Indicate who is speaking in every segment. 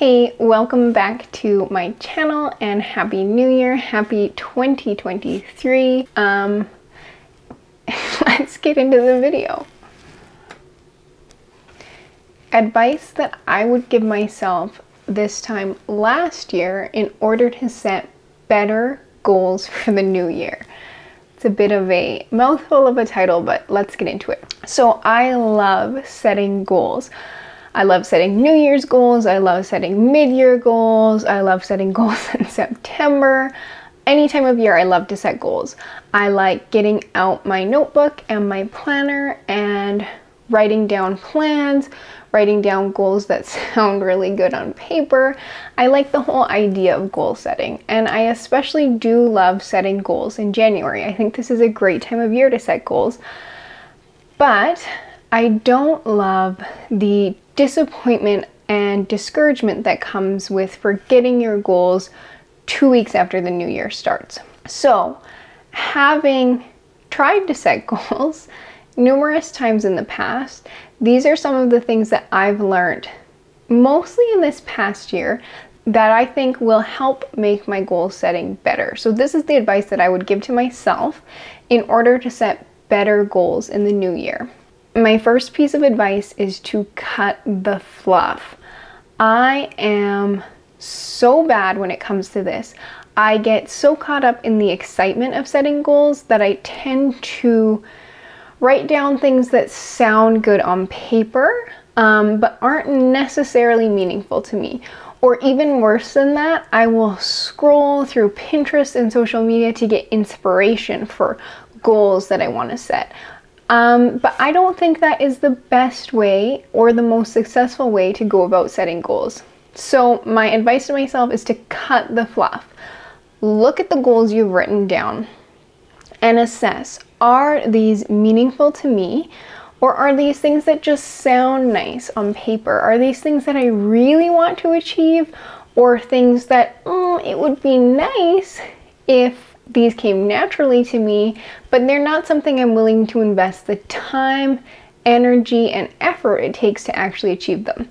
Speaker 1: Hey, welcome back to my channel and happy new year, happy 2023. Um, let's get into the video. Advice that I would give myself this time last year in order to set better goals for the new year. It's a bit of a mouthful of a title, but let's get into it. So I love setting goals. I love setting New Year's goals. I love setting mid-year goals. I love setting goals in September. Any time of year, I love to set goals. I like getting out my notebook and my planner and writing down plans, writing down goals that sound really good on paper. I like the whole idea of goal setting, and I especially do love setting goals in January. I think this is a great time of year to set goals, but I don't love the disappointment and discouragement that comes with forgetting your goals two weeks after the new year starts. So, having tried to set goals, numerous times in the past, these are some of the things that I've learned, mostly in this past year, that I think will help make my goal setting better. So, this is the advice that I would give to myself in order to set better goals in the new year. My first piece of advice is to cut the fluff. I am so bad when it comes to this. I get so caught up in the excitement of setting goals that I tend to write down things that sound good on paper, um, but aren't necessarily meaningful to me. Or even worse than that, I will scroll through Pinterest and social media to get inspiration for goals that I want to set. Um, but I don't think that is the best way or the most successful way to go about setting goals. So, my advice to myself is to cut the fluff. Look at the goals you've written down and assess are these meaningful to me? Or are these things that just sound nice on paper? Are these things that I really want to achieve? Or things that mm, it would be nice if these came naturally to me, but they're not something I'm willing to invest the time, energy, and effort it takes to actually achieve them.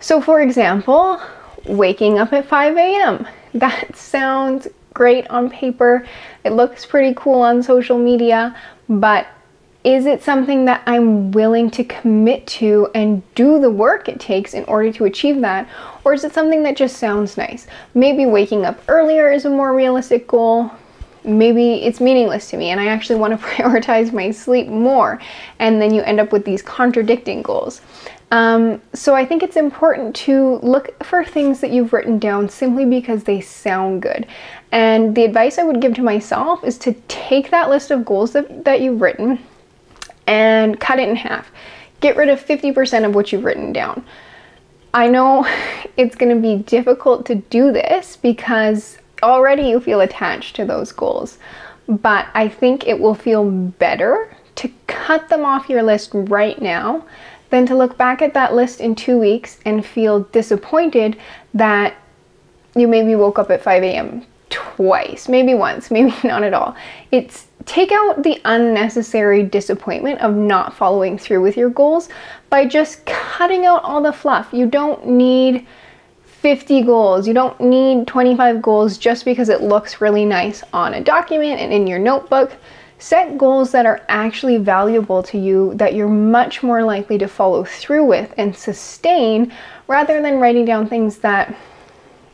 Speaker 1: So, for example, waking up at 5 a.m. That sounds great on paper, it looks pretty cool on social media, but is it something that I'm willing to commit to and do the work it takes in order to achieve that? Or is it something that just sounds nice? Maybe waking up earlier is a more realistic goal. Maybe it's meaningless to me and I actually want to prioritize my sleep more. And then you end up with these contradicting goals. Um, so I think it's important to look for things that you've written down simply because they sound good. And the advice I would give to myself is to take that list of goals that, that you've written and cut it in half. Get rid of 50% of what you've written down. I know it's going to be difficult to do this because already you feel attached to those goals, but I think it will feel better to cut them off your list right now than to look back at that list in two weeks and feel disappointed that you maybe woke up at 5 a.m. twice, maybe once, maybe not at all. It's take out the unnecessary disappointment of not following through with your goals by just cutting out all the fluff. You don't need 50 goals. You don't need 25 goals just because it looks really nice on a document and in your notebook. Set goals that are actually valuable to you that you're much more likely to follow through with and sustain rather than writing down things that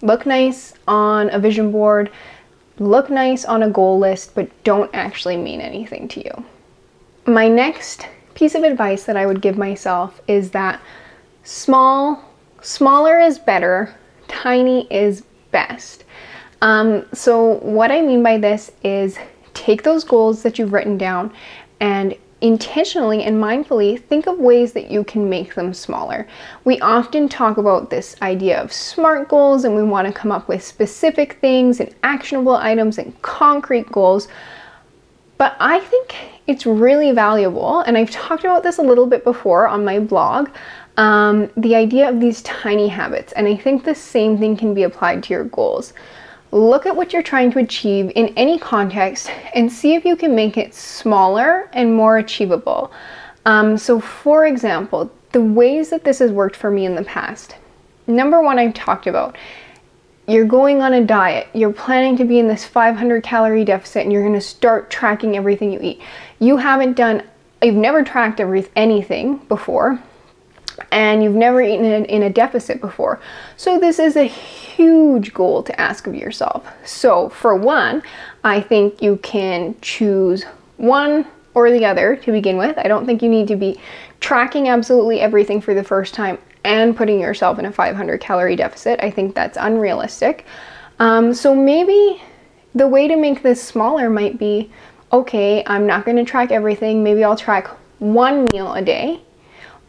Speaker 1: look nice on a vision board, look nice on a goal list, but don't actually mean anything to you. My next piece of advice that I would give myself is that small, smaller is better, tiny is best. Um, so, what I mean by this is take those goals that you've written down and intentionally and mindfully think of ways that you can make them smaller. We often talk about this idea of SMART goals and we want to come up with specific things and actionable items and concrete goals. But I think it's really valuable, and I've talked about this a little bit before on my blog, um, the idea of these tiny habits. And I think the same thing can be applied to your goals. Look at what you're trying to achieve in any context and see if you can make it smaller and more achievable. Um, so, for example, the ways that this has worked for me in the past Number one, I've talked about. You're going on a diet, you're planning to be in this 500 calorie deficit, and you're gonna start tracking everything you eat. You haven't done, you've never tracked every, anything before, and you've never eaten in, in a deficit before. So, this is a huge goal to ask of yourself. So, for one, I think you can choose one or the other to begin with. I don't think you need to be tracking absolutely everything for the first time and putting yourself in a 500 calorie deficit. I think that's unrealistic. Um, so maybe the way to make this smaller might be okay, I'm not going to track everything. Maybe I'll track one meal a day.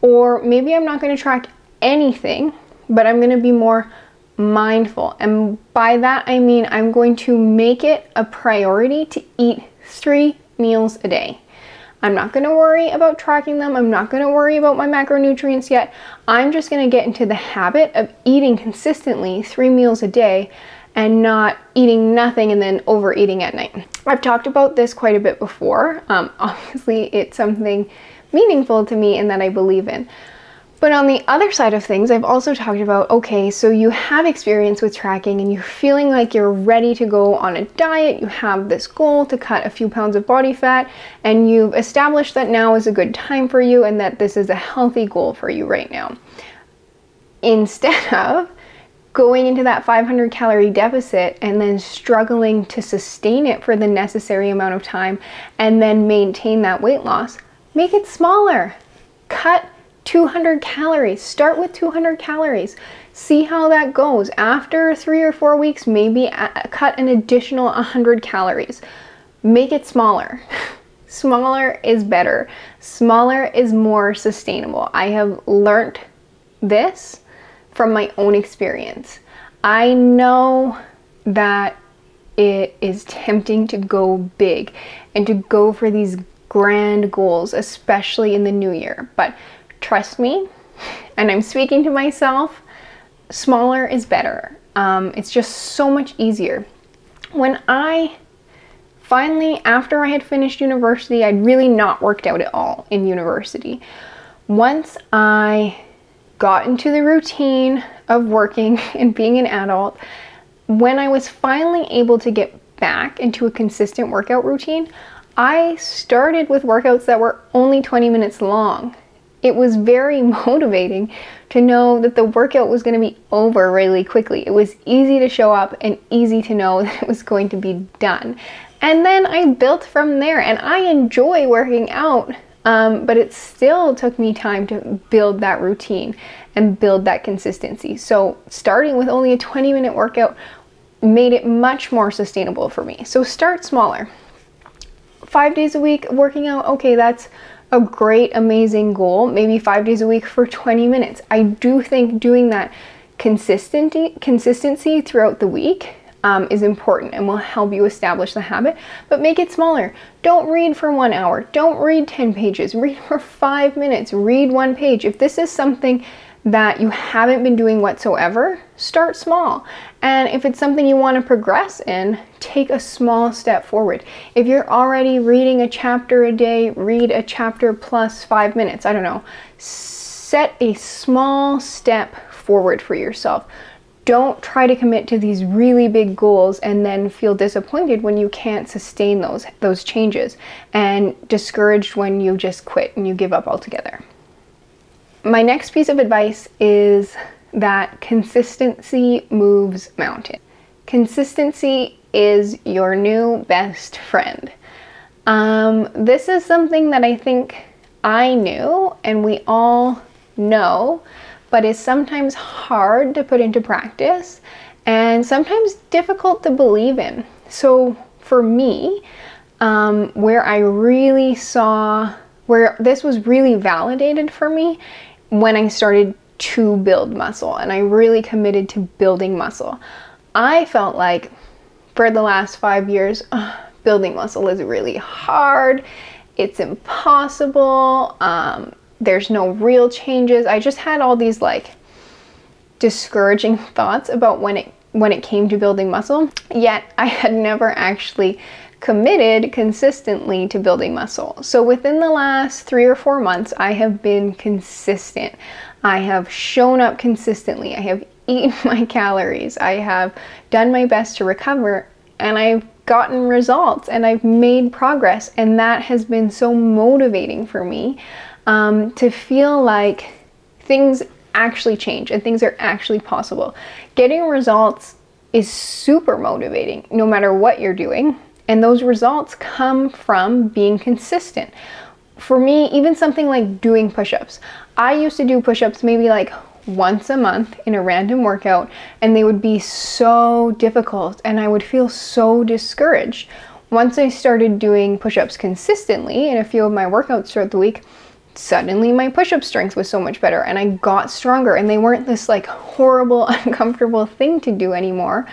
Speaker 1: Or maybe I'm not going to track anything, but I'm going to be more mindful. And by that, I mean I'm going to make it a priority to eat three meals a day. I'm not going to worry about tracking them. I'm not going to worry about my macronutrients yet. I'm just going to get into the habit of eating consistently three meals a day and not eating nothing and then overeating at night. I've talked about this quite a bit before. Um, obviously, it's something meaningful to me and that I believe in. But on the other side of things, I've also talked about okay, so you have experience with tracking and you're feeling like you're ready to go on a diet, you have this goal to cut a few pounds of body fat, and you've established that now is a good time for you and that this is a healthy goal for you right now. Instead of going into that 500 calorie deficit and then struggling to sustain it for the necessary amount of time and then maintain that weight loss, make it smaller. Cut 200 calories. Start with 200 calories. See how that goes. After three or four weeks, maybe cut an additional 100 calories. Make it smaller. smaller is better. Smaller is more sustainable. I have learned this from my own experience. I know that it is tempting to go big and to go for these grand goals, especially in the new year. But trust me, and I'm speaking to myself, smaller is better. Um, it's just so much easier. When I finally, after I had finished university, I'd really not worked out at all in university. Once I got into the routine of working and being an adult, when I was finally able to get back into a consistent workout routine, I started with workouts that were only 20 minutes long it was very motivating to know that the workout was going to be over really quickly. It was easy to show up and easy to know that it was going to be done. And then I built from there, and I enjoy working out, um, but it still took me time to build that routine and build that consistency. So, starting with only a 20 minute workout made it much more sustainable for me. So, start smaller. Five days a week working out, okay, that's a great, amazing goal, maybe five days a week for 20 minutes. I do think doing that consistency, consistency throughout the week um, is important and will help you establish the habit, but make it smaller. Don't read for one hour. Don't read 10 pages. Read for five minutes. Read one page. If this is something that you haven't been doing whatsoever, start small. And if it's something you want to progress in, take a small step forward. If you're already reading a chapter a day, read a chapter plus five minutes. I don't know. Set a small step forward for yourself. Don't try to commit to these really big goals and then feel disappointed when you can't sustain those those changes and discouraged when you just quit and you give up altogether. My next piece of advice is that consistency moves mountain. Consistency is your new best friend. Um, this is something that I think I knew and we all know, but is sometimes hard to put into practice and sometimes difficult to believe in. So for me, um, where I really saw, where this was really validated for me when I started to build muscle and I really committed to building muscle. I felt like for the last five years, building muscle is really hard. It's impossible. Um, there's no real changes. I just had all these like discouraging thoughts about when it when it came to building muscle. Yet I had never actually committed consistently to building muscle. So within the last three or four months, I have been consistent. I have shown up consistently. I have eaten my calories. I have done my best to recover and I've gotten results and I've made progress. And that has been so motivating for me um, to feel like things actually change and things are actually possible. Getting results is super motivating no matter what you're doing. And those results come from being consistent. For me, even something like doing push ups, I used to do push ups maybe like once a month in a random workout, and they would be so difficult, and I would feel so discouraged. Once I started doing push ups consistently in a few of my workouts throughout the week, suddenly my push-up strength was so much better and I got stronger and they weren't this like horrible uncomfortable thing to do anymore.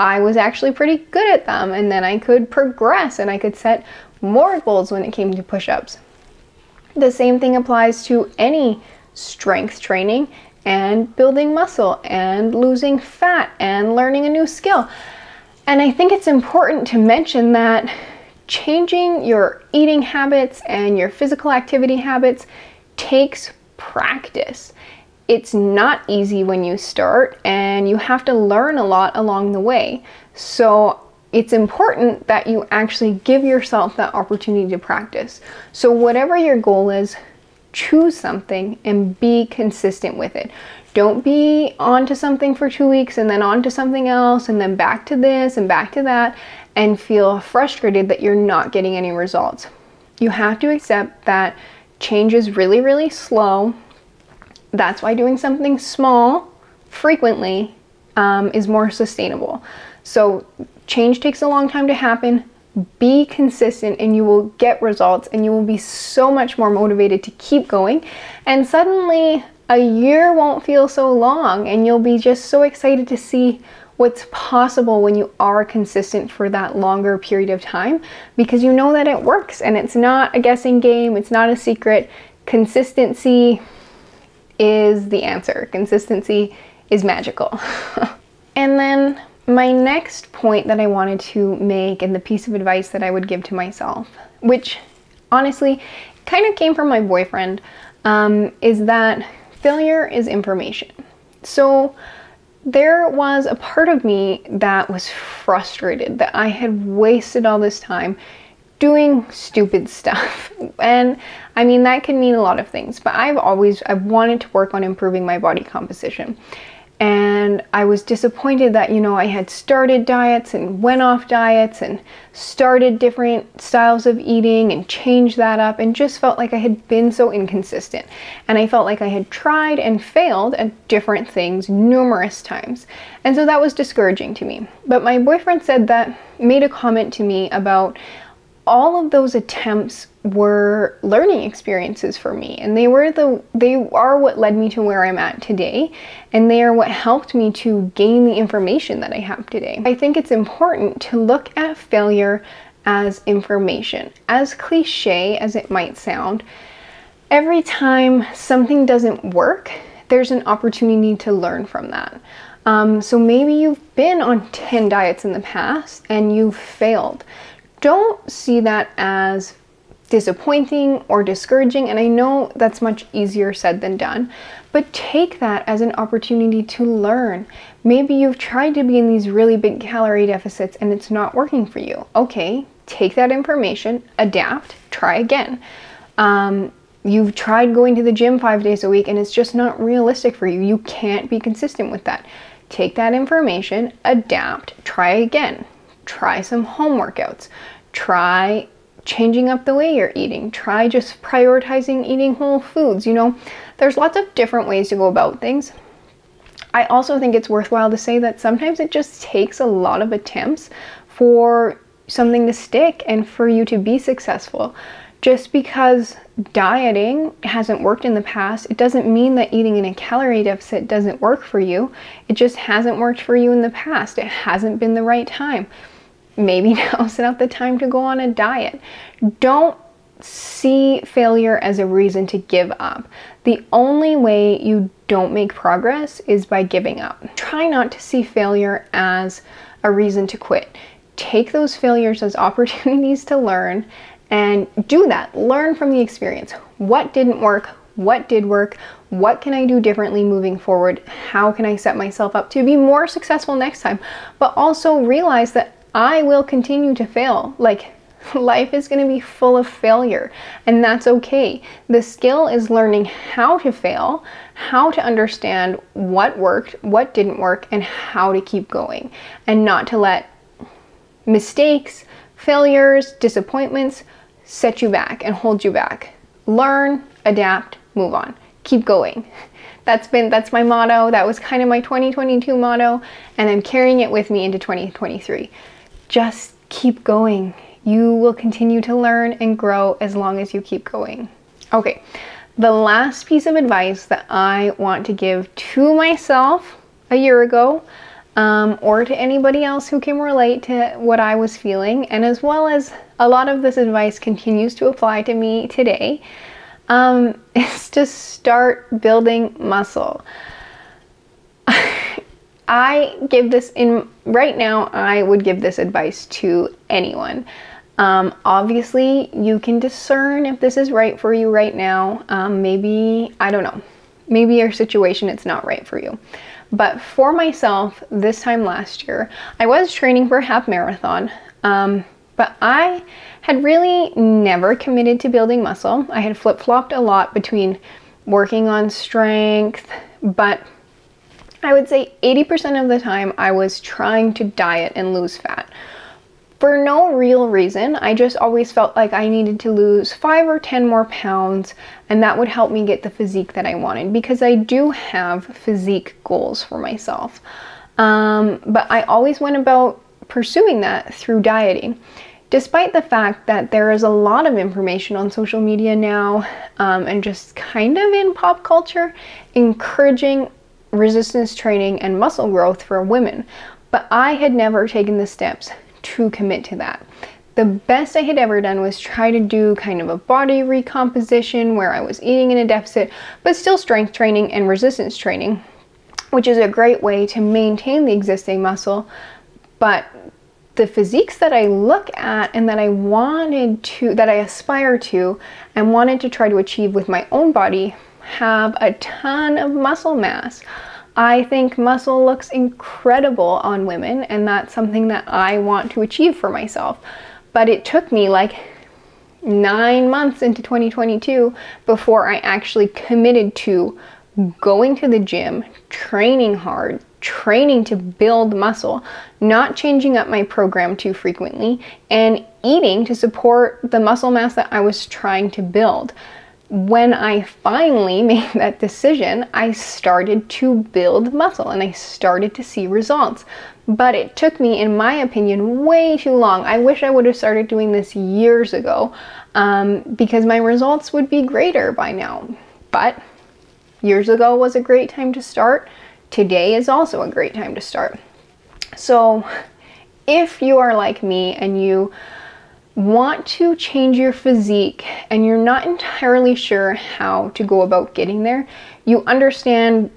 Speaker 1: I was actually pretty good at them and then I could progress and I could set more goals when it came to push-ups. The same thing applies to any strength training and building muscle and losing fat and learning a new skill. And I think it's important to mention that changing your eating habits and your physical activity habits takes practice. It's not easy when you start, and you have to learn a lot along the way. So, it's important that you actually give yourself that opportunity to practice. So, whatever your goal is, choose something and be consistent with it. Don't be on to something for two weeks and then on to something else and then back to this and back to that and feel frustrated that you're not getting any results. You have to accept that change is really, really slow. That's why doing something small frequently um, is more sustainable. So, change takes a long time to happen. Be consistent and you will get results and you will be so much more motivated to keep going. And suddenly, a year won't feel so long and you'll be just so excited to see what's possible when you are consistent for that longer period of time because you know that it works and it's not a guessing game, it's not a secret. Consistency is the answer. Consistency is magical. and then my next point that I wanted to make and the piece of advice that I would give to myself, which honestly kind of came from my boyfriend, um, is that failure is information. So there was a part of me that was frustrated that I had wasted all this time doing stupid stuff. And I mean, that can mean a lot of things, but I've always, I've wanted to work on improving my body composition and I was disappointed that you know I had started diets and went off diets and started different styles of eating and changed that up and just felt like I had been so inconsistent. And I felt like I had tried and failed at different things numerous times. And so that was discouraging to me. But my boyfriend said that made a comment to me about all of those attempts were learning experiences for me and they were the they are what led me to where I'm at today and they are what helped me to gain the information that I have today. I think it's important to look at failure as information. As cliche as it might sound, every time something doesn't work, there's an opportunity to learn from that. Um, so maybe you've been on 10 diets in the past and you've failed don't see that as disappointing or discouraging. And I know that's much easier said than done, but take that as an opportunity to learn. Maybe you've tried to be in these really big calorie deficits and it's not working for you. Okay, take that information, adapt, try again. Um, you've tried going to the gym five days a week and it's just not realistic for you. You can't be consistent with that. Take that information, adapt, try again. Try some home workouts try changing up the way you're eating. Try just prioritizing eating whole foods. You know, there's lots of different ways to go about things. I also think it's worthwhile to say that sometimes it just takes a lot of attempts for something to stick and for you to be successful. Just because dieting hasn't worked in the past, it doesn't mean that eating in a calorie deficit doesn't work for you. It just hasn't worked for you in the past. It hasn't been the right time maybe now's not the time to go on a diet. Don't see failure as a reason to give up. The only way you don't make progress is by giving up. Try not to see failure as a reason to quit. take those failures as opportunities to learn and do that. Learn from the experience. What didn't work? What did work? What can I do differently moving forward? How can I set myself up to be more successful next time? But also realize that I will continue to fail. Like, life is going to be full of failure, and that's okay. The skill is learning how to fail, how to understand what worked, what didn't work, and how to keep going, and not to let mistakes, failures, disappointments set you back and hold you back. Learn, adapt, move on. Keep going. That's been that's my motto. That was kind of my 2022 motto and I'm carrying it with me into 2023. Just keep going. You will continue to learn and grow as long as you keep going. Okay. The last piece of advice that I want to give to myself a year ago um, or to anybody else who can relate to what I was feeling, and as well as a lot of this advice continues to apply to me today, um, is to start building muscle. I give this in right now, I would give this advice to anyone. Um, obviously, you can discern if this is right for you right now. Um, maybe, I don't know, maybe your situation it's not right for you. But for myself, this time last year, I was training for a half marathon, um, but I had really never committed to building muscle. I had flip flopped a lot between working on strength, but I would say 80% of the time I was trying to diet and lose fat for no real reason. I just always felt like I needed to lose five or 10 more pounds, and that would help me get the physique that I wanted because I do have physique goals for myself. Um, but I always went about pursuing that through dieting. Despite the fact that there is a lot of information on social media now um, and just kind of in pop culture encouraging resistance training and muscle growth for women, but I had never taken the steps to commit to that. The best I had ever done was try to do kind of a body recomposition where I was eating in a deficit, but still strength training and resistance training, which is a great way to maintain the existing muscle. But the physiques that I look at and that I wanted to, that I aspire to, and wanted to try to achieve with my own body have a ton of muscle mass. I think muscle looks incredible on women, and that's something that I want to achieve for myself. But it took me like nine months into 2022 before I actually committed to going to the gym, training hard, training to build muscle, not changing up my program too frequently, and eating to support the muscle mass that I was trying to build when I finally made that decision, I started to build muscle and I started to see results. But it took me, in my opinion, way too long. I wish I would have started doing this years ago um, because my results would be greater by now. But years ago was a great time to start. Today is also a great time to start. So if you are like me and you want to change your physique and you're not entirely sure how to go about getting there, you understand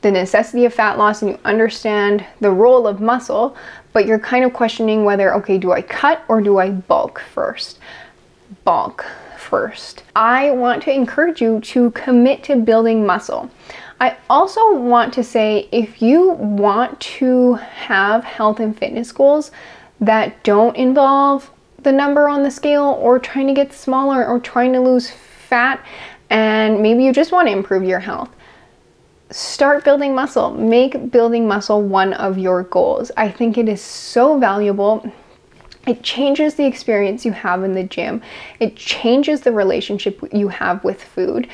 Speaker 1: the necessity of fat loss and you understand the role of muscle, but you're kind of questioning whether, okay, do I cut or do I bulk first? Bulk first. I want to encourage you to commit to building muscle. I also want to say if you want to have health and fitness goals that don't involve the number on the scale or trying to get smaller or trying to lose fat and maybe you just want to improve your health. Start building muscle. Make building muscle one of your goals. I think it is so valuable. It changes the experience you have in the gym. It changes the relationship you have with food.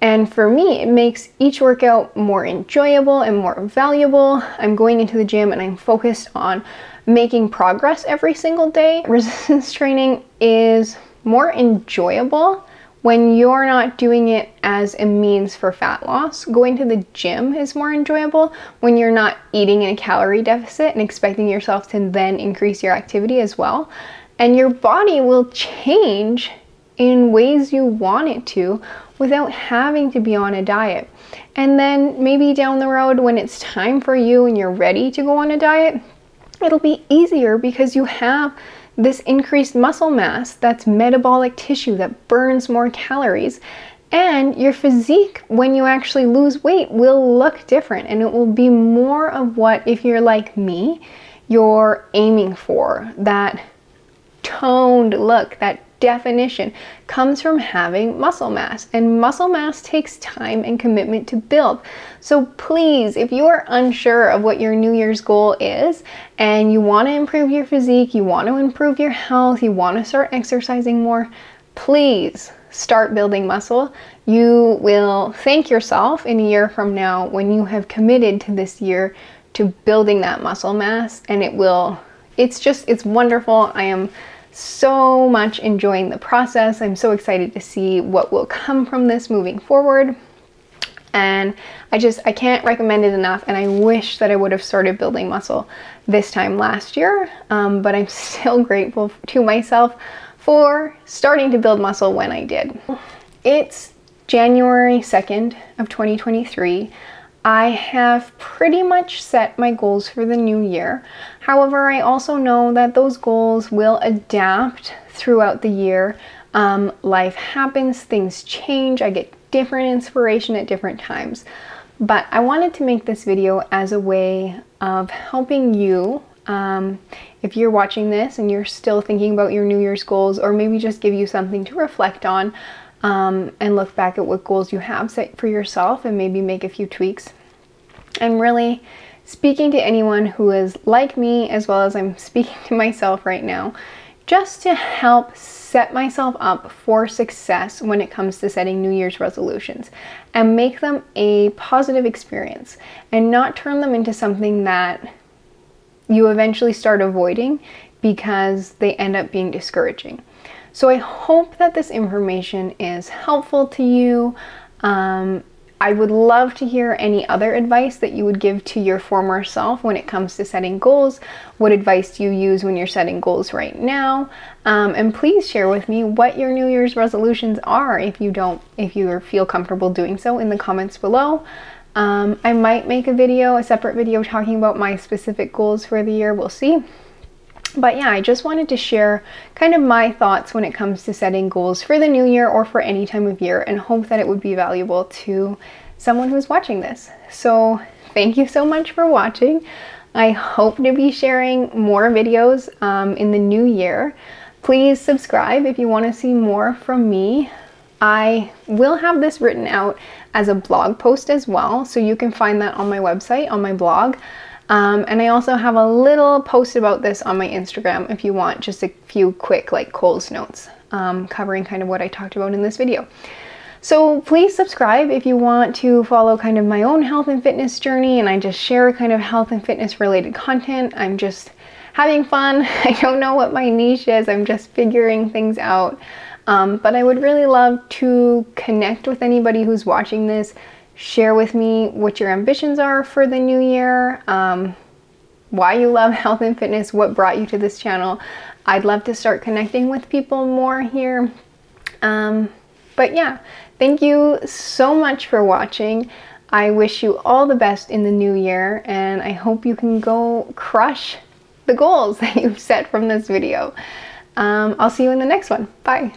Speaker 1: And for me, it makes each workout more enjoyable and more valuable. I'm going into the gym and I'm focused on making progress every single day. Resistance training is more enjoyable when you're not doing it as a means for fat loss. Going to the gym is more enjoyable when you're not eating in a calorie deficit and expecting yourself to then increase your activity as well. And your body will change in ways you want it to without having to be on a diet. And then maybe down the road when it's time for you and you're ready to go on a diet, it'll be easier because you have this increased muscle mass that's metabolic tissue that burns more calories. And your physique, when you actually lose weight, will look different and it will be more of what, if you're like me, you're aiming for. That toned look, that definition comes from having muscle mass, and muscle mass takes time and commitment to build. So please, if you are unsure of what your New Year's goal is and you want to improve your physique, you want to improve your health, you want to start exercising more, please start building muscle. You will thank yourself in a year from now when you have committed to this year to building that muscle mass and it will it's just it's wonderful. I am so much enjoying the process. I'm so excited to see what will come from this moving forward. And I just, I can't recommend it enough. And I wish that I would have started building muscle this time last year. Um, but I'm still grateful to myself for starting to build muscle when I did. It's January 2nd of 2023. I have pretty much set my goals for the new year. However, I also know that those goals will adapt throughout the year. Um, life happens, things change, I get different inspiration at different times. But I wanted to make this video as a way of helping you um, if you're watching this and you're still thinking about your New Year's goals, or maybe just give you something to reflect on um, and look back at what goals you have set for yourself and maybe make a few tweaks. I'm really speaking to anyone who is like me as well as I'm speaking to myself right now just to help set myself up for success when it comes to setting New Year's resolutions and make them a positive experience and not turn them into something that you eventually start avoiding because they end up being discouraging. So I hope that this information is helpful to you. Um, I would love to hear any other advice that you would give to your former self when it comes to setting goals. What advice do you use when you're setting goals right now? Um, and please share with me what your New Year's resolutions are if you don't, if you feel comfortable doing so in the comments below. Um, I might make a video, a separate video talking about my specific goals for the year. We'll see. But yeah, I just wanted to share kind of my thoughts when it comes to setting goals for the new year or for any time of year and hope that it would be valuable to someone who's watching this. So thank you so much for watching. I hope to be sharing more videos um, in the new year. Please subscribe if you want to see more from me. I will have this written out as a blog post as well, so you can find that on my website, on my blog. Um, and I also have a little post about this on my Instagram if you want just a few quick like Coles notes um, covering kind of what I talked about in this video. So please subscribe if you want to follow kind of my own health and fitness journey and I just share kind of health and fitness related content. I'm just having fun. I don't know what my niche is. I'm just figuring things out. Um, but I would really love to connect with anybody who's watching this, share with me what your ambitions are for the new year, um, why you love health and fitness, what brought you to this channel. I'd love to start connecting with people more here. Um, but yeah, thank you so much for watching. I wish you all the best in the new year and I hope you can go crush the goals that you've set from this video. Um, I'll see you in the next one. Bye.